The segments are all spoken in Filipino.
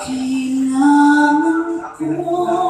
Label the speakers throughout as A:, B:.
A: Kailangan ko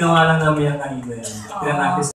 B: ginawa lang namin ang kaiba yan. Pinanakis